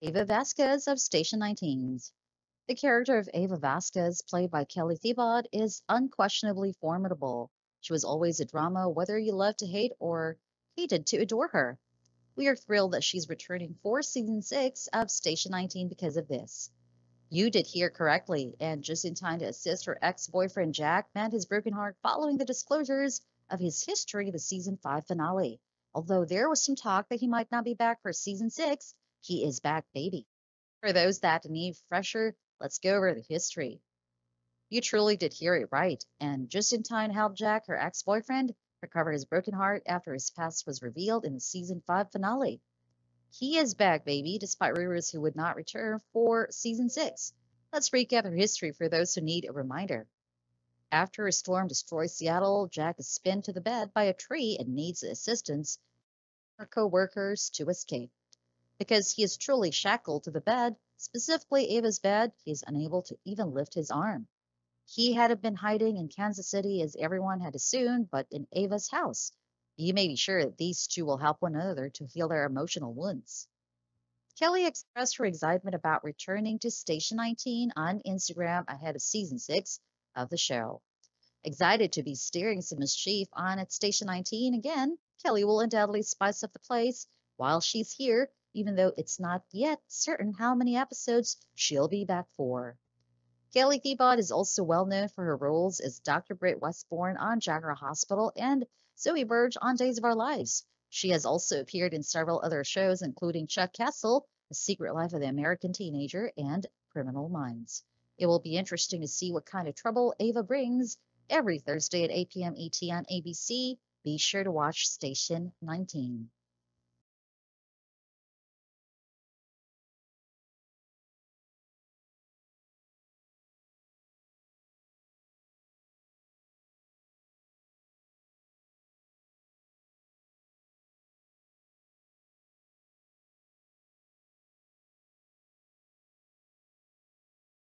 Eva Vasquez of Station 19's. The character of Eva Vasquez, played by Kelly Thiebaud, is unquestionably formidable. She was always a drama, whether you loved to hate or hated to adore her. We are thrilled that she's returning for season six of Station 19 because of this. You did hear correctly, and just in time to assist her ex boyfriend Jack mend his broken heart following the disclosures of his history the season five finale. Although there was some talk that he might not be back for season six, he is back, baby. For those that need fresher, let's go over the history. You truly did hear it right, and just in time to help Jack, her ex boyfriend, recover his broken heart after his past was revealed in the season 5 finale. He is back, baby, despite rumors he would not return for season 6. Let's recap her history for those who need a reminder. After a storm destroys Seattle, Jack is pinned to the bed by a tree and needs assistance from co-workers to escape. Because he is truly shackled to the bed, specifically Eva's bed, he is unable to even lift his arm. He had been hiding in Kansas City as everyone had assumed, but in Eva's house. You may be sure that these two will help one another to heal their emotional wounds. Kelly expressed her excitement about returning to Station 19 on Instagram ahead of season 6 of the show. Excited to be steering some mischief on at Station 19 again, Kelly will undoubtedly spice up the place while she's here even though it's not yet certain how many episodes she'll be back for. Kelly Thiebaud is also well known for her roles as Dr. Britt Westbourne on General Hospital and Zoe Burge on Days of Our Lives. She has also appeared in several other shows, including Chuck Castle, The Secret Life of the American Teenager, and Criminal Minds. It will be interesting to see what kind of trouble Eva brings every Thursday at 8 p.m. ET on ABC. Be sure to watch Station 19.